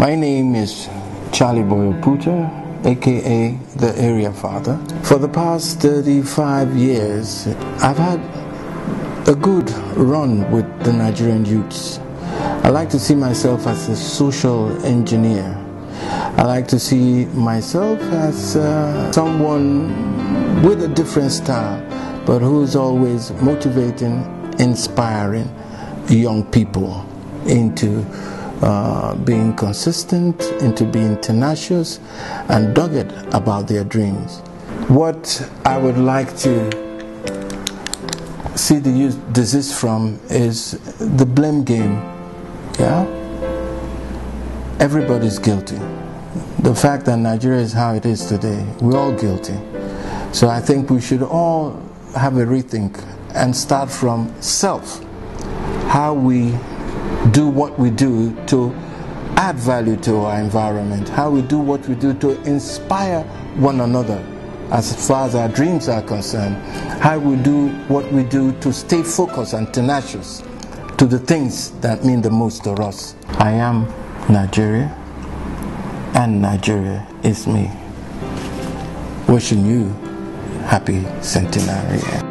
My name is Charly Boy aka the Area Fada. For the past 35 years, I've had a good run with the Nigerian youths. I like to see myself as a social engineer. I like to see myself as uh, someone with a different style, but who's always motivating, inspiring young people into uh, being consistent, into being tenacious, and dogged about their dreams. What I would like to see the youth desist from is the blame game. Yeah? Everybody's guilty. The fact that Nigeria is how it is today, we're all guilty. So I think we should all have a rethink and start from self. How we do what we do to add value to our environment, how we do what we do to inspire one another as far as our dreams are concerned, how we do what we do to stay focused and tenacious to the things that mean the most to us. I am Nigeria, and Nigeria is me. Wishing you happy centenary.